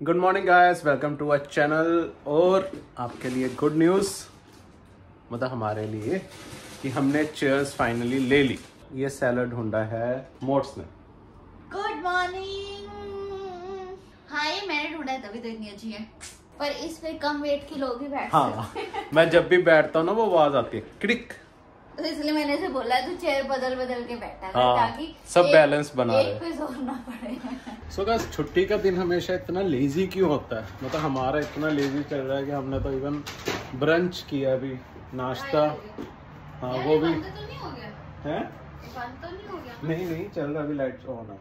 Good morning guys welcome to a channel और आपके लिए गुड न्यूज़ मतलब हमारे लिए कि हमने चेयर्स फाइनली ले ली। ये सैलड ढूंढा है मोट्स ने। गुड मॉर्निंग हाँ ये मैंने ढूंढा है तभी तो इतनी अच्छी है। पर इस पे कम वेट के लोग ही बैठ हाँ मैं जब भी बैठता हूँ ना वो आवाज़ आती है क्लिक तो इसलिए मैंने इसे बोला तू चेयर बदल बदल के बैठा हाँ, ताकि सब balance बना एक रहे। पे ज़ोर ना पड़े। सो गाइस छुट्टी का दिन हमेशा इतना लेजी क्यों होता है? मतलब हमारा इतना लेजी चल रहा है कि हमने तो इवन ब्रंच किया अभी नाश्ता हाँ वो भी। तो नहीं हो गया? है? तो नहीं हो गया? नहीं नहीं चल रहा अभी लाइट ऑन है।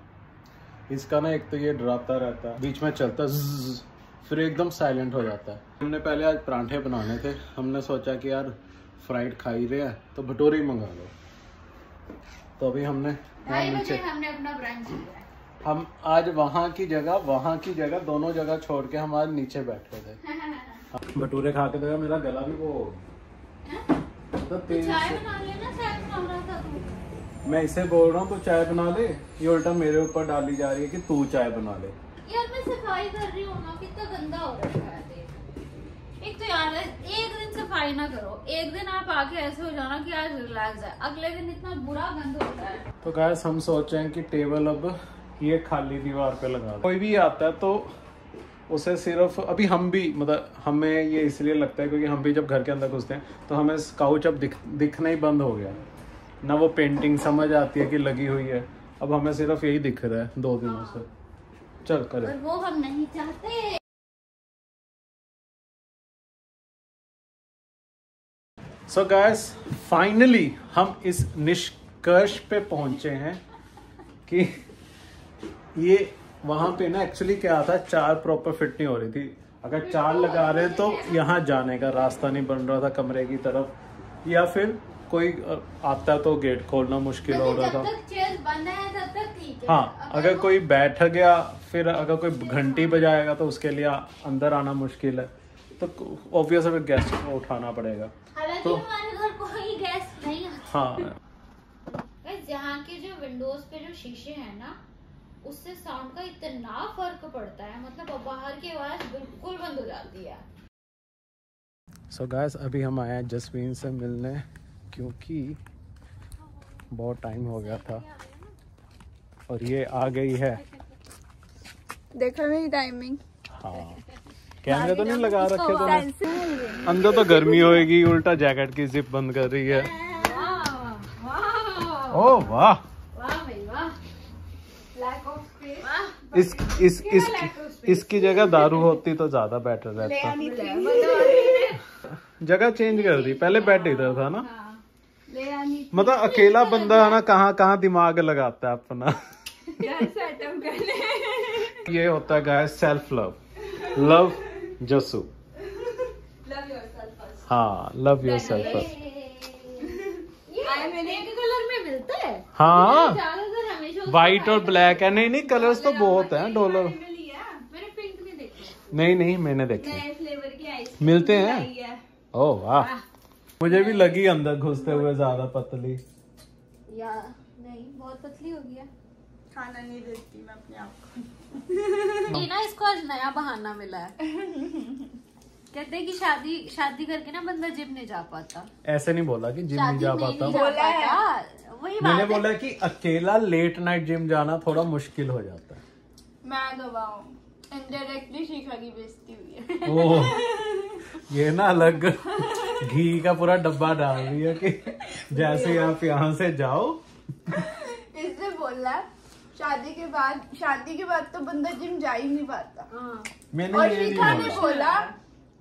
इसका ना एक तो ये डराता रहता है। बीच में चलता फिर एकदम साइलेंट हो जाता है। हमने पहले आज परांठे बनाने थे। हमने सोचा कि यार फ्राइड खा ही रहे हैं तो भटूरे ही मंगा लो। तो अभी हमने नीचे हमने अपना ब्रंच है। हम आज वहाँ की जगह वहाँ की जगह दोनों जगह छोड़ के हम आज नीचे बैठे थे। भटूरे खा के देखा मेरा गला भी वो तो तेज तू। मैं इसे बोल रहा हूँ तू चाय बना ले। ये उल्टा मेरे ऊपर डाली जा रही है कि तू चाय बना ले। यार मैं सफ़ाई कर रही हूँ ना कितना गंदा हो रहा है। एक तो यार एक दिन सफ़ाई ना करो। एक दिन आप आके ऐसे हो जाना कि आज रिलैक्स है। अगले दिन इतना बुरा गंद होता है। तो गैस हम सोच रहे हैं कि टेबल अब ये खाली दीवार पे लगा कोई भी आता है तो उसे सिर्फ़ अभी हम भी मतलब हमें ये इसलिए लगता है क्योंकि हम भी जब घर के अंदर घुसते हैं तो हमें काउच अब दिख दिखना ही बंद हो गया ना वो पेंटिंग समझ आती है कि लगी हुई है। अब हमें सिर्फ़ यही दिख रहा है दो दिनों से। चल करे। वो हम नहीं चाहते। सो गैस फाइनली हम इस निष्कर्ष पे पहुँचे हैं कि ये वहाँ पे ना एक्चुअली क्या था चार प्रॉपर फिट नहीं हो रही थी। अगर चार लगा रहे तो यहाँ जाने का रास्ता नहीं बन रहा था कमरे की तरफ़। या फिर कोई आता तो गेट खोलना मुश्किल हो रहा था। है तब तक ठीक है। हाँ अगर कोई बैठ गया फिर अगर कोई घंटी बजाएगा तो उसके लिए अंदर आना मुश्किल है। तो ऑब्वियस अगर गेस्ट को उठाना पड़ेगा। तो- कोई गेस्ट नहीं आता। हाँ। यहाँ के जो विंडोज़ पे जो शीशे हैं ना उससे साउंड का इतना फ़र्क पड़ता है मतलब बाहर की आवाज़ बिल्कुल बंद हो जाती है। सो so गाइस अभी हम आए हैं जसवीन से मिलने क्योंकि बहुत टाइम हो गया था। और ये आ गई है। देखो मेरी टाइमिंग हाँ। कैमरे तो नहीं लगा रखे तूने अंदर तो गर्मी होएगी उल्टा जैकेट की जिप बंद कर रही है। ओ वाह। इस इस इस इसकी जगह दारू होती तो ज़्यादा बेटर रहता। जगह चेंज कर दी। पहले बेड इधर था ना। मतलब अकेला बंदा है ना कहाँ कहाँ दिमाग लगाता है अपना। ये होता है सेल्फ लव लव जसू। लव योरसेल्फ फ़र्स्ट हाँ लव योर सेल्फ ये एक कलर में मिलता है। हाँ। व्हाइट और ब्लैक है। नहीं नहीं कलर्स तो बहुत हैं डॉलर मैंने लिया मैंने पिंक नहीं नहीं नहीं मैंने देखे। नए फ्लेवर की आइस मिलते हैं? ओ वाह। मुझे भी लगी अंदर घुसते हुए ज़्यादा पतली। या नहीं बहुत पतली हो गया खाना नहीं देती मैं अपने आप को। ना इसको आज नया बहाना मिला है। कहते हैं कि शादी शादी करके ना बंदा जिम नहीं जा पाता। ऐसे नहीं बोला कि जिम नहीं जा पाता। पाता। वही मैंने बोला कि अकेला लेट नाइट जिम जाना थोड़ा मुश्किल हो जाता है। मैं गवाऊं। इनडायरेक्टली शिखा की बेइज्जती हुई है। ओह ये ना अलग घी का पूरा डब्बा डाल रही है कि जैसे आप यहाँ से जाओ। इसने बोला शादी के बाद शादी के बाद तो बंदा जिम जा ही नहीं पाता। हाँ। मैंने और शिखा ने बोला। बोला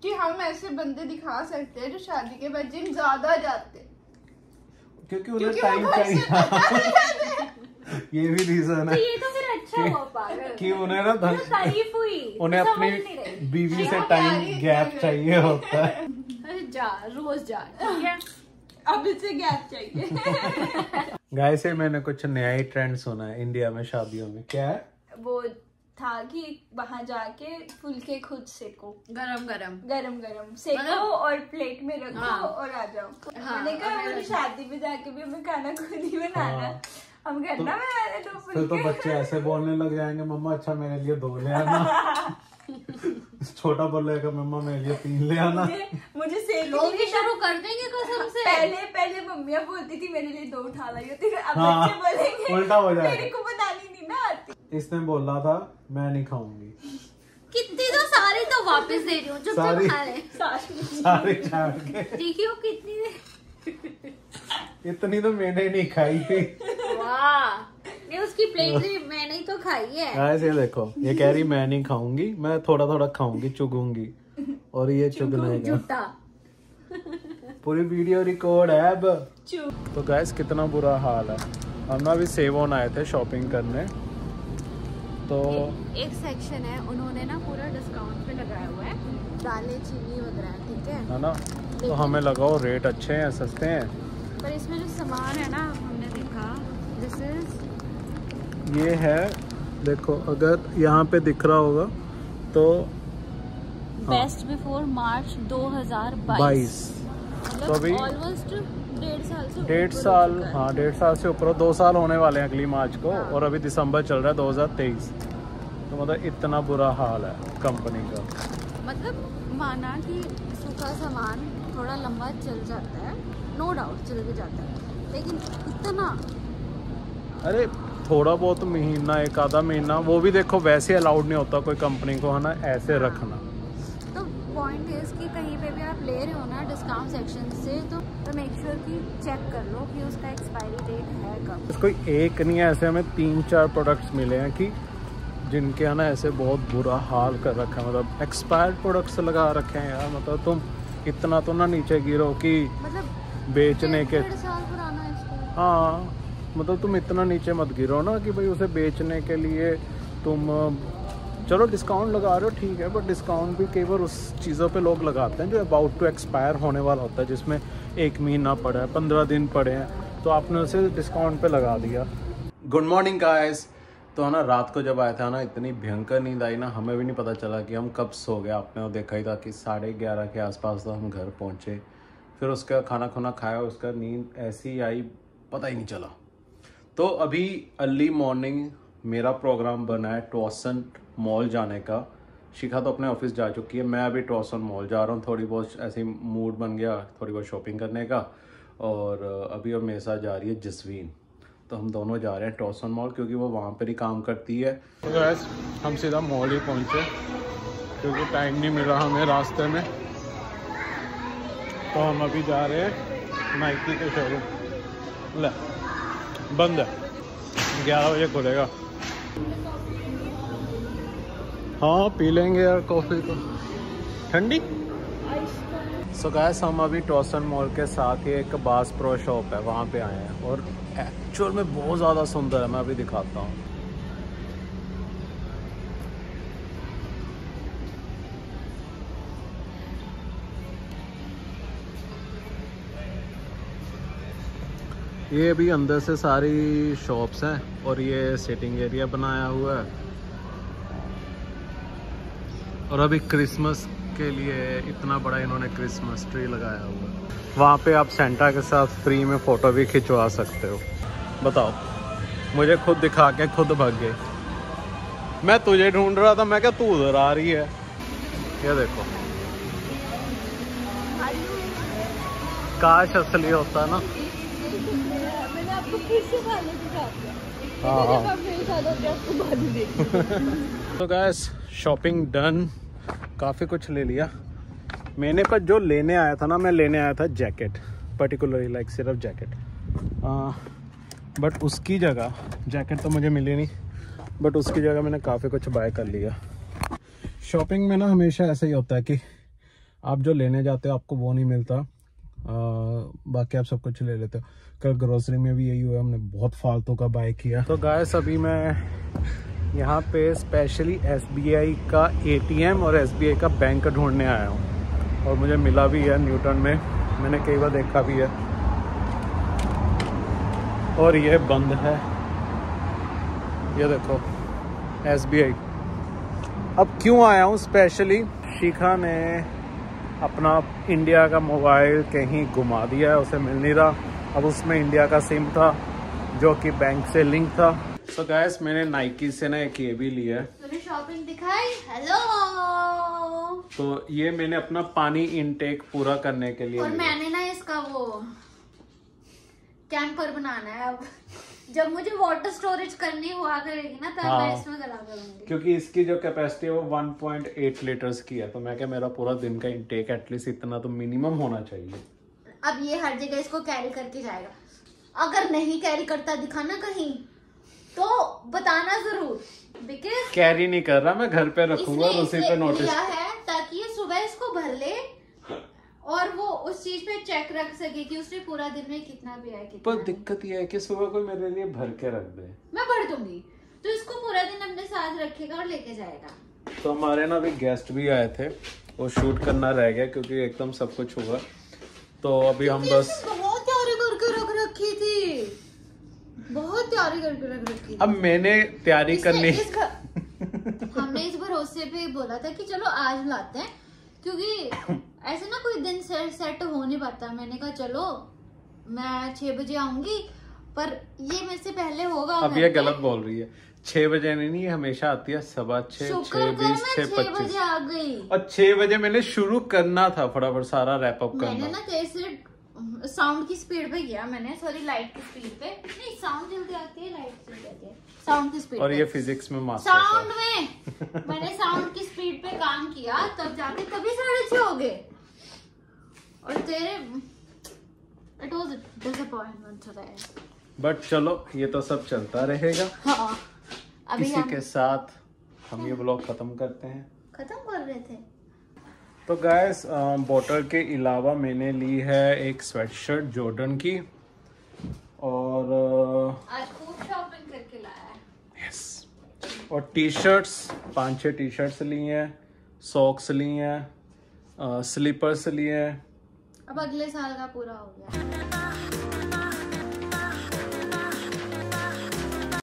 कि हम ऐसे बंदे दिखा सकते हैं जो शादी के बाद जिम ज़्यादा जाते क्योंकि उन्हें टाइम चाहिए। ये भी रीजन तो है ये तो फिर अच्छा हुआ पागल। कि उन्हें ना धन तारीफ़ हुई। उन्हें अपनी बीवी से हाँ, टाइम गैप चाहिए होता है। अरे जा रोज जा ठीक है? अब इसे गैप चाहिए। गाय से मैंने कुछ नया ही ट्रेंड सुना है इंडिया में शादियों में। क्या? है वो था कि वहाँ जाके फुलके खुद सेको। गरम गरम। गरम गरम। सेको मतलब- और प्लेट में रखो हाँ। और आ जाओ। हाँ, मैंने कहा लगा। शादी में जाके भी हमें खाना खुद ही बनाना हाँ। हम बना रहे तो फिर तो बच्चे ऐसे बोलने लग जाएँगे मम्मा अच्छा मेरे लिए दो ले आना छोटा बोलेगा मम्मा मेरे लिए तीन ले आना। मुझे मुझे लोग भी शुरू कर देंगे कसम से। पहले पहले मम्मियाँ बोलती थी मेरे लिए दो उठा लाई होती थी अब हाँ, बच्चे बोलेंगे उल्टा हो जाएगा। मेरे को बनानी नहीं ना आती। इसने बोला था मैं नहीं खाऊँगी। कितनी तो सारी तो वापस दे रही हूँ सारी? खा ले। सारे। छाट के। कितनी दे इतनी तो मैंने नहीं खाई। थी वाह। नहीं उसकी प्लेट भी ही खाई है? ऐसे देखो ये कह रही मैं नहीं खाऊँगी मैं थोड़ा थोड़ा खाऊँगी चुगूँगी। और ये चुग झूठा पूरी वीडियो रिकॉर्ड है अब। तो गैस कितना बुरा हाल है। हम ना अभी सेवोन आए थे शॉपिंग करने। तो ए, एक सेक्शन है उन्होंने ना पूरा डिस्काउंट पे लगाया हुआ है। दालें चीनी वगैरह ठीक है? है ना? तो हमें लगाओ रेट अच्छे हैं सस्ते हैं? पर इसमें जो सामान है ना हमने देखा दिस इज़ ये है देखो अगर यहाँ पे दिख रहा होगा तो बेस्ट बिफोर मार्च 2022 बाईस। तो अभी ऑलमोस्ट डेढ़ साल हो साल हाँ। डेढ़ साल से ऊपर दो साल होने वाले हैं अगली मार्च को और अभी दिसंबर चल रहा है 2023 तो मतलब इतना बुरा हाल है कंपनी का। मतलब माना कि सूखा सामान थोड़ा लंबा चल जाता है नो डाउट चल भी जाता है लेकिन इतना अरे थोड़ा बहुत महीना एक आधा महीना वो भी देखो वैसे अलाउड नहीं होता कोई कंपनी को है ना? ऐसे रखना। तो पॉइंट इज़ कि कहीं पे भी आप ले रहे हो ना डिस्काउंट सेक्शन से तो मेक श्योर कि चेक कर लो कि उसका एक्सपायरी डेट है कब। कोई एक नहीं है ऐसे हमें तीन चार प्रोडक्ट्स मिले हैं कि जिनके है ना ऐसे बहुत बुरा हाल कर रखा है। मतलब एक्सपायर्ड प्रोडक्ट्स लगा रखे हैं यार मतलब तुम इतना तो ना नीचे गिरो कि मतलब बेचने के है हाँ। मतलब तुम इतना नीचे मत गिरो ना कि भाई उसे बेचने के लिए तुम, चलो डिस्काउंट लगा रहे हो, ठीक है बट डिस्काउंट भी कई बार उस चीज़ों पे लोग लगाते हैं जो अबाउट टू एक्सपायर होने वाला होता है, जिसमें एक महीना पड़ा है, पंद्रह दिन पड़े हैं तो आपने उसे डिस्काउंट पे लगा दिया। गुड मॉर्निंग गाइस तो है ना, रात को जब आया था ना, इतनी भयंकर नींद आई ना, हमें भी नहीं पता चला कि हम कब सो गए। आपने वो देखा ही था कि साढ़े ग्यारह के आसपास तो हम घर पहुँचे, फिर उसका खाना खुना खाया, उसका नींद ऐसी आई, पता ही नहीं चला। तो अभी अर्ली मॉर्निंग मेरा प्रोग्राम बना है टॉसन मॉल जाने का। शिखा तो अपने ऑफ़िस जा चुकी है। मैं अभी टॉसन मॉल जा रहा हूँ। थोड़ी बहुत ऐसे मूड बन गया, थोड़ी बहुत शॉपिंग करने का। और अभी अब मेरे साथ जा रही है जसवीन तो हम दोनों जा रहे हैं टॉसन मॉल क्योंकि वो वहाँ पर ही काम करती है। तो हम सीधा मॉल ही पहुँचे। क्योंकि टाइम नहीं मिला हमें रास्ते में। तो हम अभी जा रहे हैं नाइकी के शोरूम ले। बंद है। ग्यारह बजे खुलेगा। हाँ पी लेंगे यार कॉफ़ी तो ठंडी? सो गैस हम अभी टॉसन मॉल के साथ ही एक बास प्रो शॉप है, वहाँ पे आए हैं। और एक्चुअल में बहुत ज़्यादा सुंदर है, मैं अभी दिखाता हूँ। ये अभी अंदर से सारी शॉप्स हैं और ये सिटिंग एरिया बनाया हुआ है। और अभी क्रिसमस के लिए इतना बड़ा इन्होंने क्रिसमस ट्री लगाया हुआ है। वहाँ पे आप सेंटा के साथ फ्री में फ़ोटो भी खिंचवा सकते हो। बताओ, मुझे खुद दिखा के खुद भाग गए। मैं तुझे ढूंढ रहा था, मैं क्या तू उधर आ रही है? ये देखो। काश असली होता ना। तो गैस शॉपिंग डन काफ़ी कुछ ले लिया। मैंने पर जो लेने आया था ना, मैं लेने आया था जैकेट पर्टिकुलरली लाइक सिर्फ़ जैकेट बट उसकी जगह जैकेट तो मुझे मिली नहीं बट उसकी जगह मैंने काफ़ी कुछ बाय कर लिया। शॉपिंग में ना हमेशा ऐसा ही होता है कि आप जो लेने जाते हो, आपको वो नहीं मिलता। बाकी आप सब कुछ ले लेते हो। कल ग्रोसरी में भी यही हुआ, हमने बहुत फालतू का बाय किया। तो गायस अभी मैं यहाँ पे स्पेशली एसबीआई का एटीएम और एस का बैंक ढूँढने आया हूँ। और मुझे मिला भी है न्यूटन में। मैंने कई बार देखा भी है। और ये बंद है। ये देखो एसबीआई अब क्यों आया हूँ स्पेशली शिखा ने अपना इंडिया का मोबाइल कहीं घुमा दिया है उसे मिल नहीं रहा। अब उसमें इंडिया का सिम था जो कि बैंक से लिंक था। सो so गैस मैंने नाइकी से ना एक ये भी लिया। है तूने शॉपिंग दिखाई? हेलो तो ये मैंने अपना पानी इनटेक पूरा करने के लिए और मैंने ना इसका वो कैंपर बनाना है अब। जब मुझे वाटर स्टोरेज करनी हुआ करेगी ना तब हाँ। मैं इसमें करा करूँगी। क्योंकि इसकी जो कैपेसिटी है वो 1.8 लीटर्स की है तो मैं क्या मेरा पूरा दिन का इनटेक एटलीस्ट इतना तो मिनिमम होना चाहिए। अब ये हर जगह इसको कैरी करके जाएगा। अगर नहीं कैरी करता दिखाना कहीं तो बताना ज़रूर। बिकॉज़ कैरी नहीं कर रहा मैं घर पे रखूँगा और उसी पे नोटिस है ताकि ये सुबह इसको भर ले और वो उस चीज़ पे चेक रख सके कि उसने पूरा दिन में कितना पिया है कितना पर दिक्कत ये है कि सुबह कोई मेरे लिए भर के रख दे। मैं भर दूँगी। तो इसको पूरा दिन अपने साथ रखेगा और लेके जाएगा। तो हमारे ना अभी गेस्ट भी आए थे। वो शूट करना रह गया क्योंकि एकदम सब कुछ हुआ। तो अभी हम बस बहुत तैयारी करके रख रखी थी। बहुत तैयारी करके रख रखी थी। अब मैंने तैयारी करनी हमने इस भरोसे पे बोला था कि चलो आज लाते हैं क्योंकि ऐसे ना कोई दिन से सेट हो नहीं पाता। मैंने कहा चलो मैं छह बजे आऊँगी पर ये मेरे से पहले होगा अब ये गलत बोल रही है। छह बजे नहीं नहीं हमेशा आती है सवा छह छह बीस छह पच्चीस। आ गई। और छह बजे मैंने शुरू करना था फटाफट सारा रैप अप करना। मैंने ना तेज से साउंड की स्पीड पे किया मैंने सॉरी लाइट की स्पीड पे। नहीं साउंड जल्दी आती है लाइट जल्दी आती है। साउंड की स्पीड और ये फिजिक्स में मास्टर साउंड में। मैंने साउंड की स्पीड पे काम किया तब जाके तभी साढ़े छह हो गए। और तेरे it was disappointment today but चलो ये तो सब चलता रहेगा। हाँ। अभी इसी के साथ हम ये ब्लॉग खत्म करते हैं। खत्म कर रहे थे। तो गैस बॉटल के अलावा मैंने ली है एक स्वेटशर्ट जॉर्डन की। और आज खूब शॉपिंग करके लाया है। यस और टी शर्ट्स पाँच छह टी शर्ट्स लिए हैं सॉक्स लिए हैं स्लीपर्स लिए हैं। अब अगले साल का पूरा हो गया।